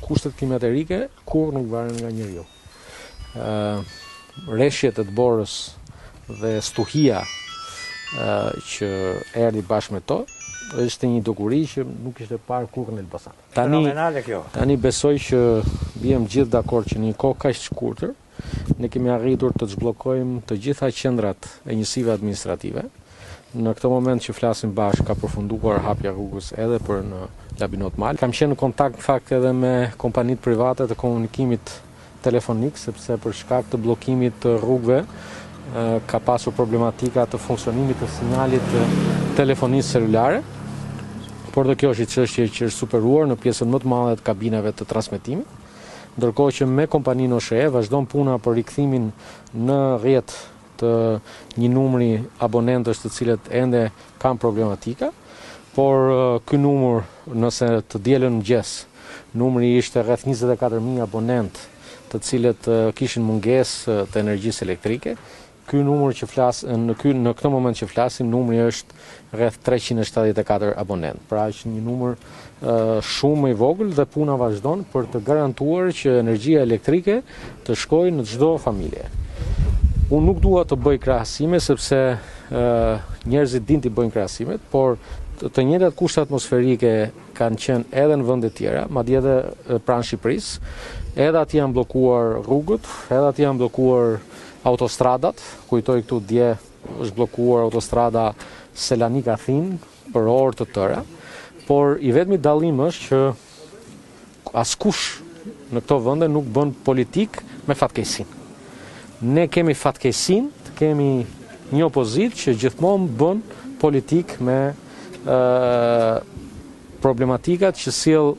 Kushtet klimaterike kurrë nuk varen nga njeriu. Reshjet e të borës dhe stuhia që erdhi bashkë me to, është një dukuri që nuk ishte parë kurrë në Elbasan. Tani, tani besoj që biem të gjithë dakord që në një kohë kaq të shkurtër, Ne kemi arritur të zhbllokojmë të gjitha qendrat e njësive administrative. Në këtë moment që flasim bashkë ka përfunduar hapja e rrugës edhe për në Labinot Mal. Kam qenë në kontakt në fakt edhe me kompanitë private të komunikimit telefonik sepse për shkak të bllokimit të rrugëve ka pasur problematika të funksionimit të sinjalit të telefonisë celulare. Por dhe kjo është një çështje që është superuar në pjesën më të madhe të kabinave të transmetimit. Ndërkohë që me kompaninë OSHEE vazhdon puna për rikthimin në rrjet të një numri abonentësh të cilët ende kanë problematika, por ky numër nëse të dielën mëngjes numri ishte rreth njëzet e katër mijë abonentë të cilët kishin mungesë të energjisë elektrike, Ky numër që flas, në ky në këtë moment që flasim numri është rreth treqind e shtatëdhjetë e katër abonentë. Pra është një numër shumë i vogël dhe puna vazhdon për të garantuar që energjia elektrike të shkojë në çdo familje. Unë nuk dua të bëj krahasime sepse njerëzit dinë të bëjnë krahasimet, por të njëjtat kushte atmosferike kanë qenë edhe në vende të tjera, madje edhe pranë Shqipërisë. Edhe aty janë bllokuar rrugët, edhe aty janë bllokuar Autostradat, kujtoj këtu dje është bllokuar autostrada Selanik-Athinë për orë të tëra, por i vetmi dallim është që askush në këto vende nuk bën politikë me fatkeqësinë. Ne kemi fatkeqësinë të kemi një opozitë që gjithmonë bën politikë me ë problematikat që sjell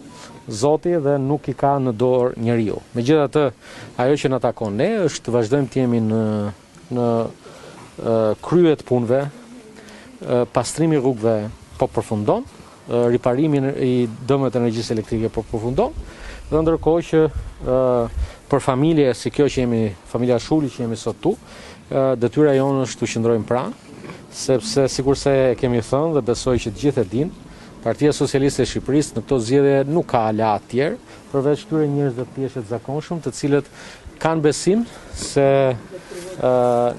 Zoti dhe nuk i ka në dorë njeriu. Megjithatë, Ajo që na takon neve është të vazhdojmë të jemi në në krye të punëve, pastrimi i rrugëve po përfundon, riparimi i dëmëve të energjisë elektrike po përfundon, dhe ndërkohë që për familje si kjo që jemi, familja Shuli që jemi sot këtu, detyra jonë është të qëndrojmë pranë, sepse sikurse e kemi thënë dhe besoj që të gjithë e dinë, Partia Socialiste e Shqipërisë në këto zgjedhje nuk ka aleatë të tjerë, Përveç këtyre njerëzve të thjeshtë e të zakonshëm, të cilët kanë besim se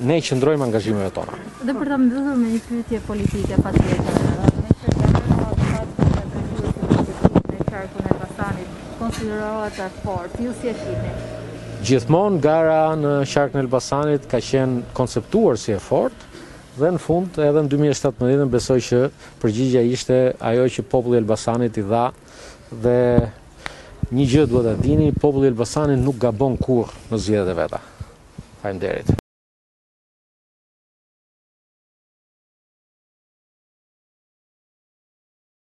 ne i qëndrojmë angazhimeve tona. Dhe për ta mbyllur me një pyetje politike patjetër, konsiderohet e fortë, ju si e shihni? Gjithmonë gara në qarkun e Elbasanit ka qenë konceptuar si e fortë, dhe në fund edhe në 2017 besoj që përgjigja ishte ajo që populli i Elbasanit i dha Dhe një gjë duhet ta dini, populli i Elbasanit nuk gabon kurrë në zgjedhjet e veta. Faleminderit.